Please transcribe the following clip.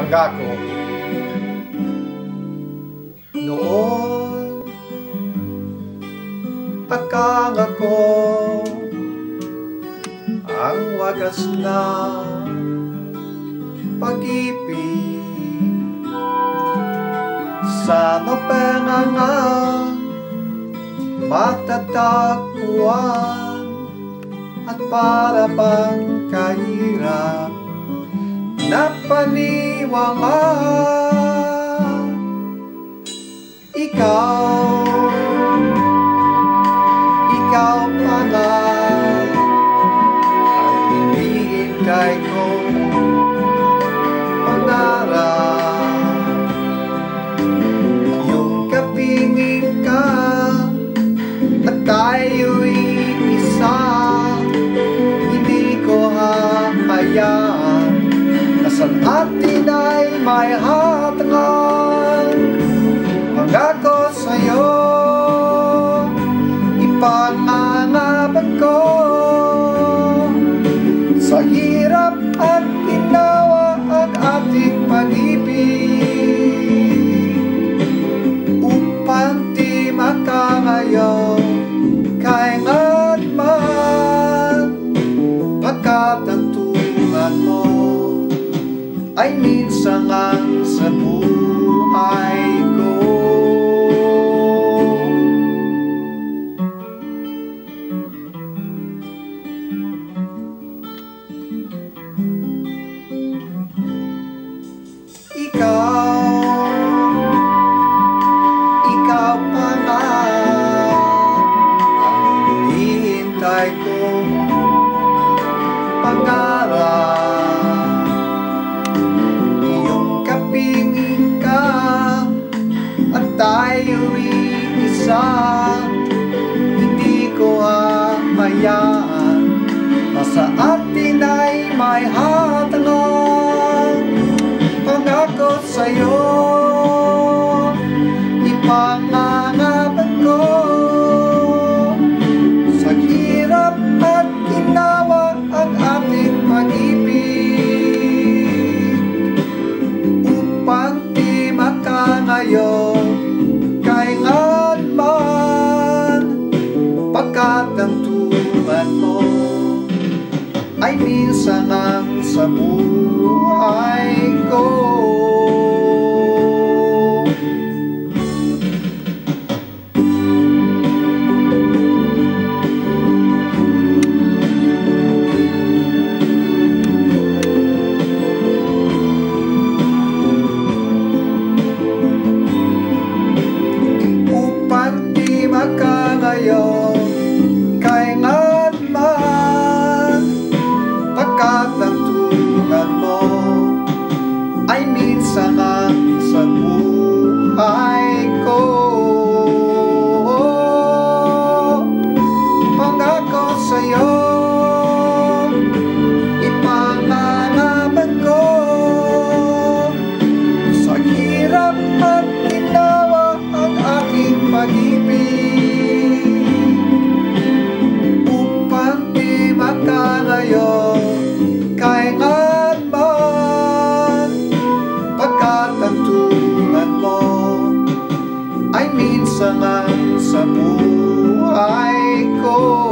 pangako. Noon Akala ko Ang wagas na Pag-ibig. Sa mapangangang Matatagpuan At para bang kahirap na paniwala Ikaw Ikaw ay may hatangan Pangako ay minsan lang sa buhay ko. Ikaw, ikaw pa nga ang hinihintay pangarap isa Hindi ko hamayaan Na sa atin ay may hatangan Pangako sa'yo ay minsan lang sa buhay ko пока. Lang sa buhay ko